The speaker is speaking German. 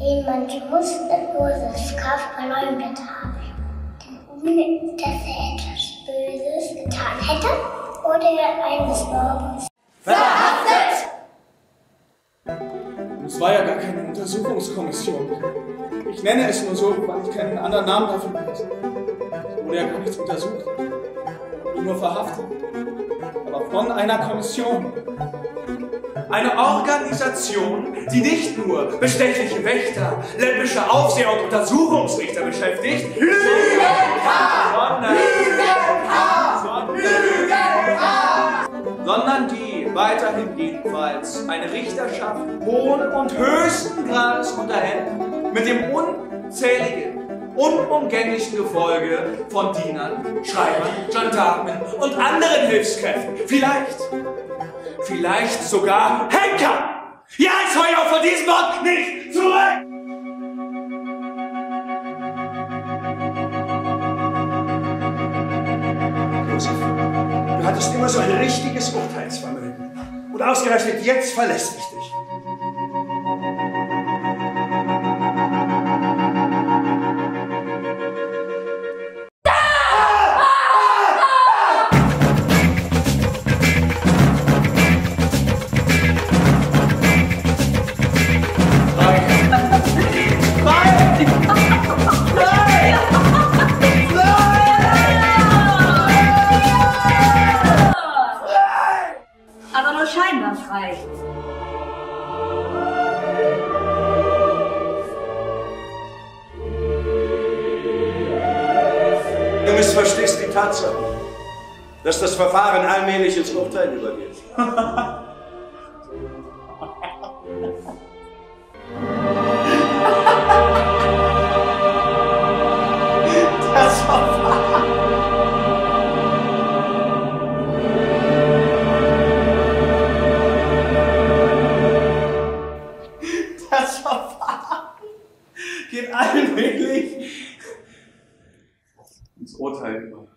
den man musterloses Kraft verleugnet habe. Denn ohne dass er etwas Böses getan hätte oder eines Morgens Verhaftet! Es war ja gar keine Untersuchungskommission. Ich nenne es nur so, weil ich keinen anderen Namen dafür weiß. Es wurde ja gar nichts untersucht. Nur verhaftet. Aber von einer Kommission. Eine Organisation, die nicht nur bestechliche Wächter, läppische Aufseher und Untersuchungsrichter beschäftigt, sondern, sondern die weiterhin jedenfalls eine Richterschaft hohen und höchsten Grades unterhält, mit dem unzähligen, unumgänglichen Gefolge von Dienern, Schreibern, Gendarmen und anderen Hilfskräften. Vielleicht, vielleicht sogar Henker! Ja, ich höre auch von diesem Ort nicht zurück! Josef, du hattest immer so ein richtiges Urteilsvermögen. Und ausgerechnet jetzt verlässt ich dich. Frei. Du missverstehst die Tatsache, dass das Verfahren allmählich ins Urteil übergeht. Das Verfahren geht allmählich ins Urteil über.